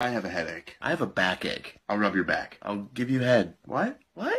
I have a headache. I have a backache. I'll rub your back. I'll give you head. What? What?